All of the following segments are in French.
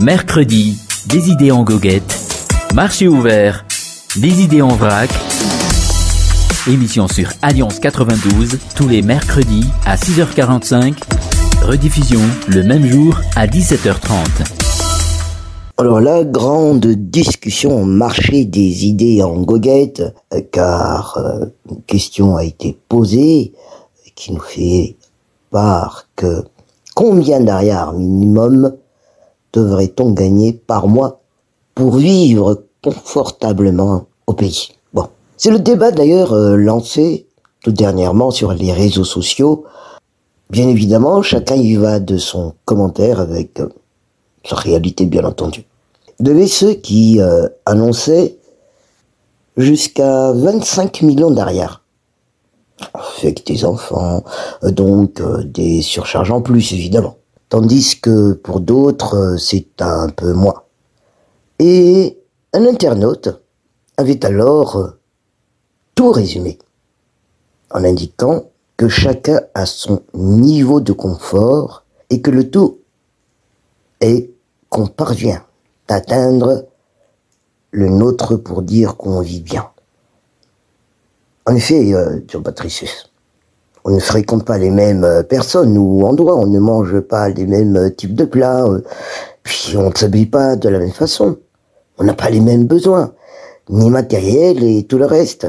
Mercredi, des idées en goguette. Marché ouvert, des idées en vrac. Émission sur Alliance 92, tous les mercredis à 6h45. Rediffusion le même jour à 17h30. Alors la grande discussion marché des idées en goguette, euh, car euh, une question a été posée qui nous fait part que combien d'arrières minimum devrait-on gagner par mois pour vivre confortablement au pays? C'est le débat d'ailleurs euh, lancé tout dernièrement sur les réseaux sociaux. Bien évidemment, chacun y va de son commentaire avec euh, sa réalité bien entendu. Avait ceux qui euh, annonçaient jusqu'à 25 millions d'arrières avec des enfants, donc des surcharges en plus évidemment tandis que pour d'autres, euh, c'est un peu moins. Et un internaute avait alors euh, tout résumé, en indiquant que chacun a son niveau de confort et que le tout est qu'on parvient d'atteindre le nôtre pour dire qu'on vit bien. En effet, euh, John Patricius, on ne fréquente pas les mêmes euh, personnes ou endroits, on ne mange pas les mêmes euh, types de plats, euh, puis on ne s'habille pas de la même façon. On n'a pas les mêmes besoins, ni matériel et tout le reste.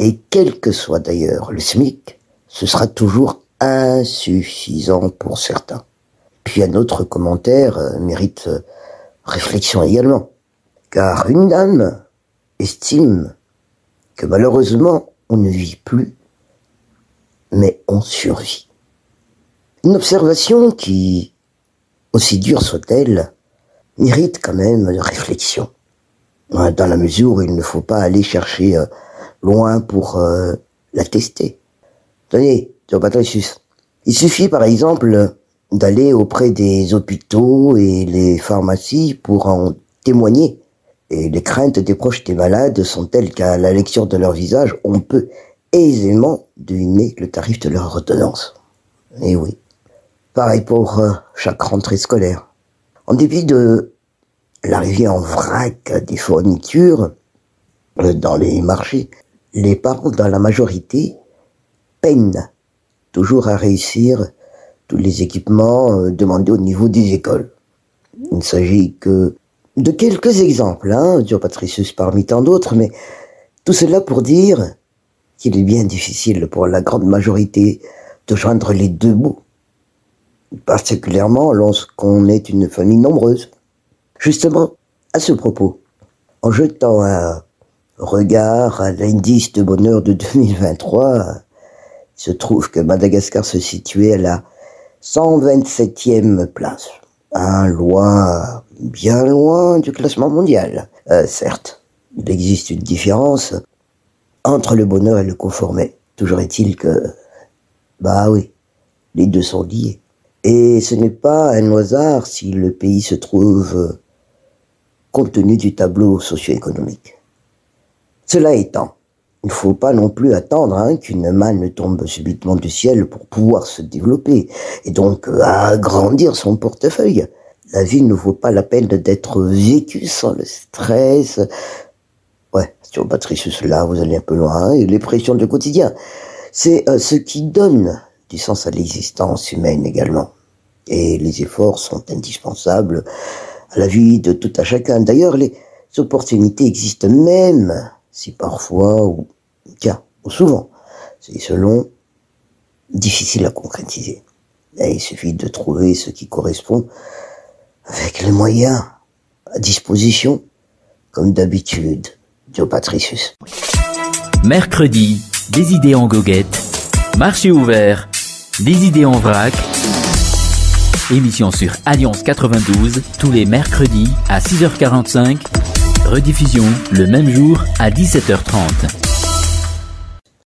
Et quel que soit d'ailleurs le SMIC, ce sera toujours insuffisant pour certains. Puis un autre commentaire mérite réflexion également. Car une dame estime que malheureusement on ne vit plus mais on survit. Une observation qui, aussi dure soit-elle, mérite quand même de réflexion, dans la mesure où il ne faut pas aller chercher euh, loin pour euh, la tester. Tenez, il suffit par exemple d'aller auprès des hôpitaux et les pharmacies pour en témoigner. Et les craintes des proches des malades sont telles qu'à la lecture de leur visage, on peut aisément deviner le tarif de leur retenance. Et eh oui. Pareil pour euh, chaque rentrée scolaire. En dépit de l'arrivée en vrac des fournitures euh, dans les marchés, les parents dans la majorité peinent toujours à réussir tous les équipements euh, demandés au niveau des écoles. Il ne s'agit que de quelques exemples, hein, Dieu Patricius parmi tant d'autres, mais tout cela pour dire qu'il est bien difficile pour la grande majorité de joindre les deux bouts, particulièrement lorsqu'on est une famille nombreuse. Justement, à ce propos, en jetant un regard à l'indice de bonheur de 2023, il se trouve que Madagascar se situait à la 127e place. Loin, bien loin du classement mondial. Euh, certes, il existe une différence entre le bonheur et le conformer. Toujours est-il que, bah oui, les deux sont liés. Et ce n'est pas un hasard si le pays se trouve compte tenu du tableau socio-économique. Cela étant, il ne faut pas non plus attendre hein, qu'une manne tombe subitement du ciel pour pouvoir se développer et donc agrandir son portefeuille. La vie ne vaut pas la peine d'être vécue sans le stress, sur Patricius, là, vous allez un peu loin. Et les pressions du quotidien. C'est euh, ce qui donne du sens à l'existence humaine également. Et les efforts sont indispensables à la vie de tout à chacun. D'ailleurs, les opportunités existent même si parfois, ou tiens, ou souvent, c'est selon difficile à concrétiser. Et il suffit de trouver ce qui correspond avec les moyens à disposition, comme d'habitude. Joe Patricius. Mercredi, des idées en goguette. Marché ouvert, des idées en vrac. Émission sur Alliance 92, tous les mercredis à 6h45. Rediffusion le même jour à 17h30.